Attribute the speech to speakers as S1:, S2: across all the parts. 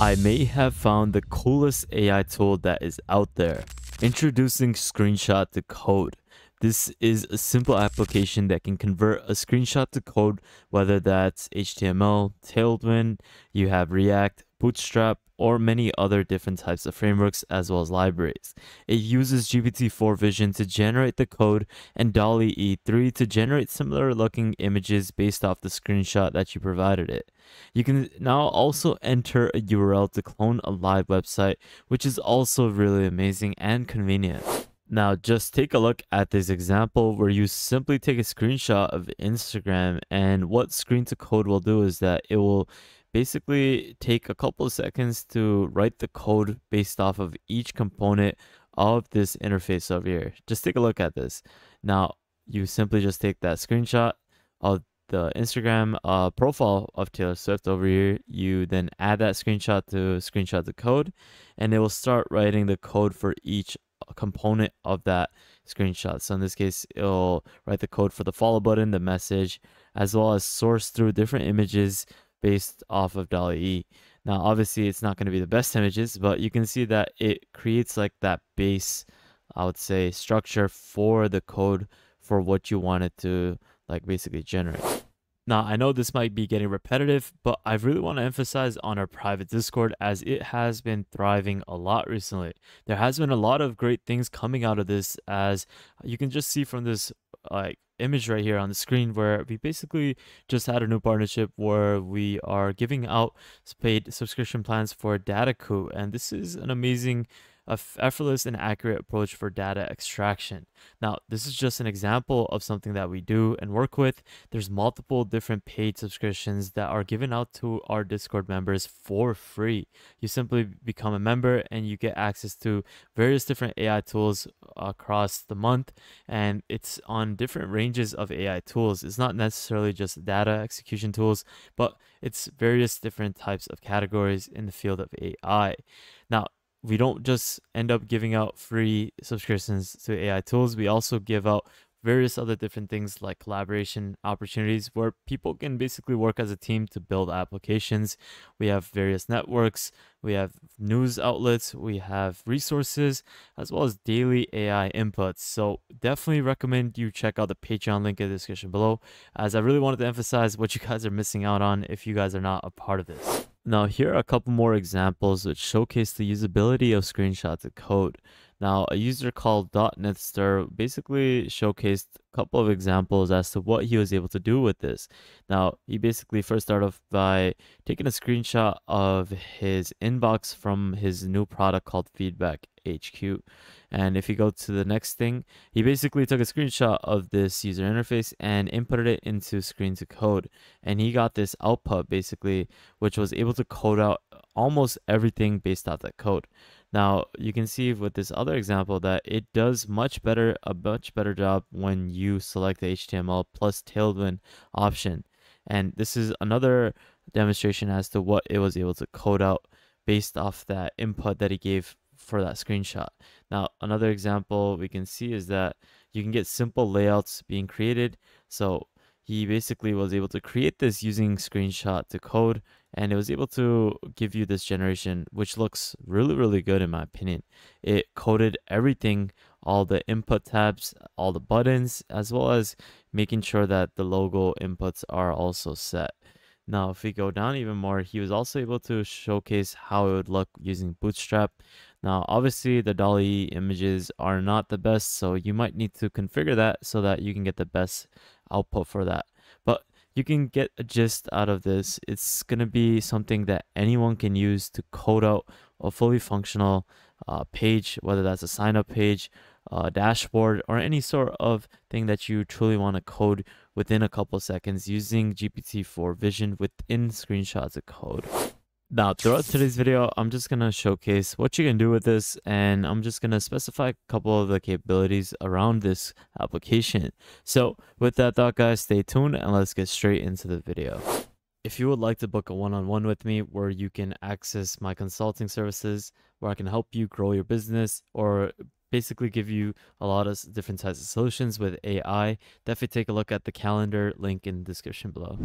S1: I may have found the coolest AI tool that is out there. Introducing Screenshot to Code. This is a simple application that can convert a screenshot to code, whether that's HTML, Tailwind, you have React, Bootstrap, or many other different types of frameworks as well as libraries. It uses GPT-4 Vision to generate the code and DALL-E E3 to generate similar looking images based off the screenshot that you provided it. You can now also enter a URL to clone a live website, which is also really amazing and convenient. Now, just take a look at this example where you simply take a screenshot of Instagram, and what screen to code will do is that it will basically take a couple of seconds to write the code based off of each component of this interface over here. Just take a look at this. Now, you simply just take that screenshot of the Instagram uh, profile of Taylor Swift over here. You then add that screenshot to screenshot the code, and it will start writing the code for each component of that screenshot. So in this case, it'll write the code for the follow button, the message, as well as source through different images based off of DALL-E. Now, obviously, it's not going to be the best images, but you can see that it creates like that base, I would say, structure for the code for what you want it to like basically generate. Now, I know this might be getting repetitive, but I really want to emphasize on our private Discord as it has been thriving a lot recently. There has been a lot of great things coming out of this as you can just see from this like image right here on the screen where we basically just had a new partnership where we are giving out paid subscription plans for Dataku. And this is an amazing a effortless and accurate approach for data extraction. Now, this is just an example of something that we do and work with. There's multiple different paid subscriptions that are given out to our Discord members for free. You simply become a member and you get access to various different AI tools across the month and it's on different ranges of AI tools. It's not necessarily just data execution tools, but it's various different types of categories in the field of AI. Now, we don't just end up giving out free subscriptions to AI tools. We also give out various other different things like collaboration opportunities where people can basically work as a team to build applications. We have various networks, we have news outlets, we have resources, as well as daily AI inputs. So definitely recommend you check out the Patreon link in the description below, as I really wanted to emphasize what you guys are missing out on if you guys are not a part of this. Now, here are a couple more examples which showcase the usability of screenshots of code. Now, a user called Dotnetster basically showcased a couple of examples as to what he was able to do with this. Now, he basically first started off by taking a screenshot of his inbox from his new product called Feedback HQ. And if you go to the next thing, he basically took a screenshot of this user interface and inputted it into screen to code. And he got this output basically, which was able to code out almost everything based off that code. Now you can see with this other example that it does much better, a much better job when you select the HTML plus Tailwind option. And this is another demonstration as to what it was able to code out based off that input that he gave for that screenshot. Now, another example we can see is that you can get simple layouts being created. So he basically was able to create this using screenshot to code and it was able to give you this generation which looks really really good in my opinion. It coded everything all the input tabs all the buttons as well as making sure that the logo inputs are also set. Now if we go down even more he was also able to showcase how it would look using bootstrap. Now obviously the DALL-E images are not the best so you might need to configure that so that you can get the best output for that. You can get a gist out of this. It's going to be something that anyone can use to code out a fully functional uh, page, whether that's a sign up page, dashboard, or any sort of thing that you truly want to code within a couple seconds using GPT-4 Vision within screenshots of code. Now, throughout today's video, I'm just going to showcase what you can do with this, and I'm just going to specify a couple of the capabilities around this application. So with that thought, guys, stay tuned and let's get straight into the video. If you would like to book a one-on-one -on -one with me where you can access my consulting services, where I can help you grow your business or basically give you a lot of different types of solutions with AI, definitely take a look at the calendar link in the description below.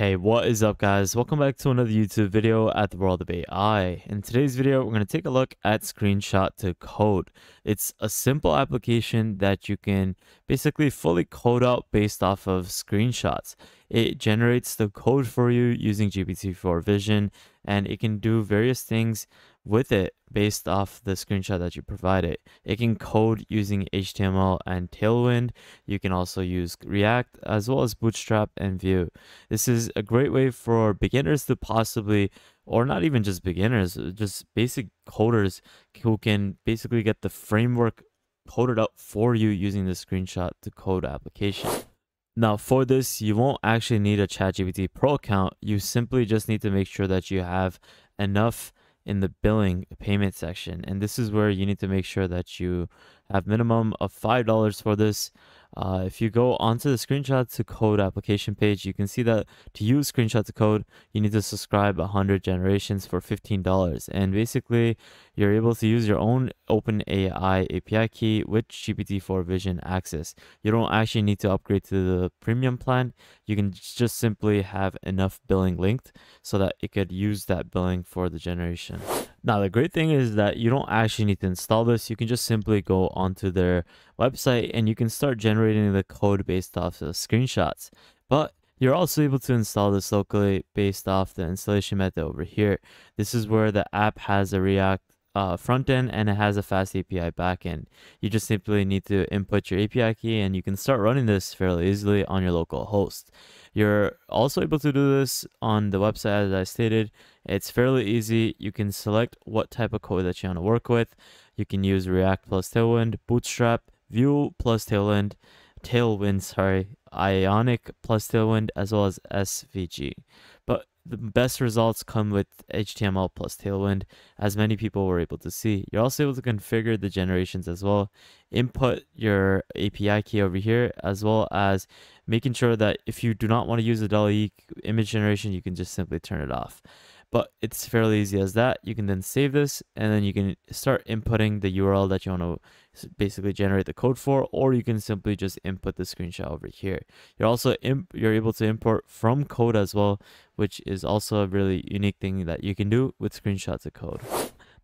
S1: Hey, what is up guys? Welcome back to another YouTube video at the World of AI. In today's video, we're going to take a look at Screenshot to Code. It's a simple application that you can basically fully code out based off of screenshots. It generates the code for you using GPT-4 Vision and it can do various things with it based off the screenshot that you provide it. It can code using HTML and Tailwind. You can also use React as well as Bootstrap and Vue. This is a great way for beginners to possibly, or not even just beginners, uh, just basic coders who can basically get the framework coded up for you using the screenshot to code application. Now for this, you won't actually need a ChatGPT Pro account. You simply just need to make sure that you have enough in the billing payment section. And this is where you need to make sure that you have minimum of $5 for this. Uh, if you go onto the screenshot to code application page, you can see that to use screenshot to code, you need to subscribe 100 generations for $15. And basically, you're able to use your own OpenAI API key with GPT-4 Vision access. You don't actually need to upgrade to the premium plan. You can just simply have enough billing linked so that it could use that billing for the generation. Now, the great thing is that you don't actually need to install this. You can just simply go onto their website and you can start generating the code based off the screenshots. But you're also able to install this locally based off the installation method over here. This is where the app has a React uh, front end and it has a FastAPI backend. You just simply need to input your API key and you can start running this fairly easily on your local host. You're also able to do this on the website as I stated. It's fairly easy. You can select what type of code that you want to work with. You can use React plus Tailwind, Bootstrap, Vue plus Tailwind, Tailwind, sorry, Ionic plus Tailwind, as well as SVG. But the best results come with HTML plus Tailwind, as many people were able to see. You're also able to configure the generations as well, input your API key over here, as well as making sure that if you do not want to use the DALL-E image generation, you can just simply turn it off but it's fairly easy as that. You can then save this and then you can start inputting the URL that you want to basically generate the code for, or you can simply just input the screenshot over here. You're also you're able to import from code as well, which is also a really unique thing that you can do with screenshots of code.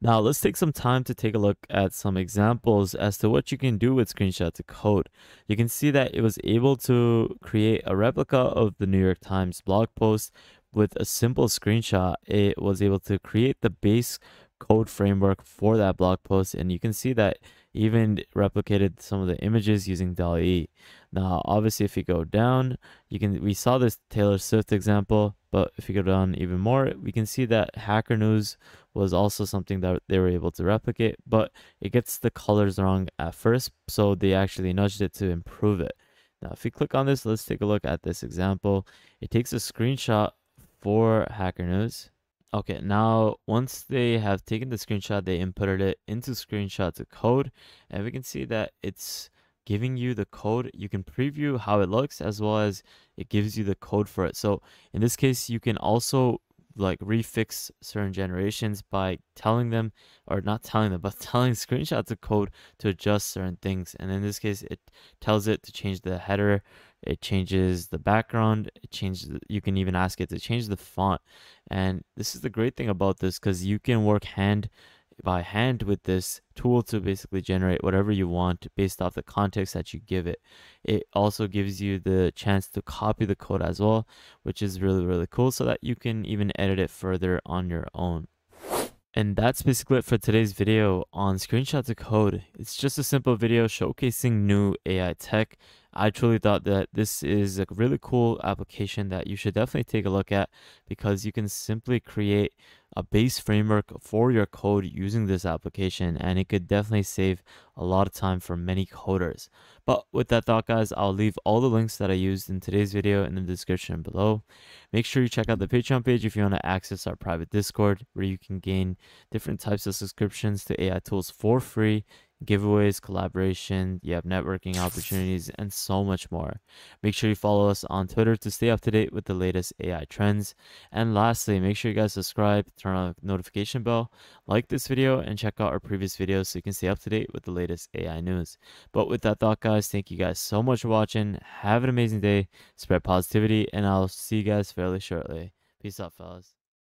S1: Now let's take some time to take a look at some examples as to what you can do with screenshots to code. You can see that it was able to create a replica of the New York Times blog post with a simple screenshot, it was able to create the base code framework for that blog post. And you can see that even replicated some of the images using DALL-E. Now, obviously, if you go down, you can we saw this Taylor Swift example, but if you go down even more, we can see that Hacker News was also something that they were able to replicate, but it gets the colors wrong at first, so they actually nudged it to improve it. Now, if you click on this, let's take a look at this example. It takes a screenshot for Hacker News. Okay, now once they have taken the screenshot, they inputted it into screenshot to code, and we can see that it's giving you the code. You can preview how it looks as well as it gives you the code for it. So in this case, you can also like refix certain generations by telling them or not telling them but telling screenshots of code to adjust certain things and in this case it tells it to change the header it changes the background it changes you can even ask it to change the font and this is the great thing about this because you can work hand by hand with this tool to basically generate whatever you want based off the context that you give it. It also gives you the chance to copy the code as well, which is really, really cool so that you can even edit it further on your own. And that's basically it for today's video on Screenshot to Code. It's just a simple video showcasing new AI tech. I truly thought that this is a really cool application that you should definitely take a look at because you can simply create a base framework for your code using this application and it could definitely save a lot of time for many coders. But with that thought guys, I'll leave all the links that I used in today's video in the description below. Make sure you check out the Patreon page if you want to access our private Discord where you can gain different types of subscriptions to AI tools for free giveaways, collaboration, you have networking opportunities, and so much more. Make sure you follow us on Twitter to stay up to date with the latest AI trends. And lastly, make sure you guys subscribe, turn on the notification bell, like this video, and check out our previous videos so you can stay up to date with the latest AI news. But with that thought, guys, thank you guys so much for watching. Have an amazing day, spread positivity, and I'll see you guys fairly shortly. Peace out, fellas.